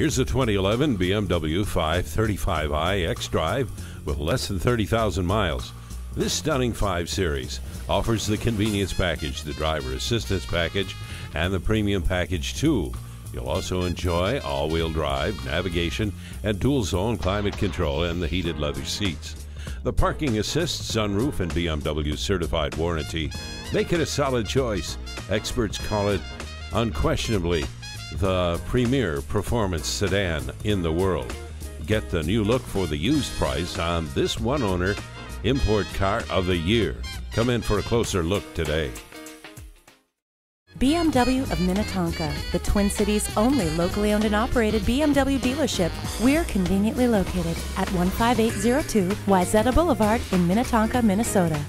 Here's a 2011 BMW 535i xDrive with less than 30,000 miles. This stunning 5 Series offers the convenience package, the driver assistance package, and the premium package too. You'll also enjoy all wheel drive, navigation, and dual zone climate control and the heated leather seats. The parking assist, sunroof, and BMW certified warranty make it a solid choice. Experts call it unquestionably the premier performance sedan in the world. Get the new look for the used price on this one owner import car of the year. Come in for a closer look today. BMW of Minnetonka, the Twin Cities' only locally owned and operated BMW dealership. We're conveniently located at 15802 Wayzata Boulevard in Minnetonka, Minnesota.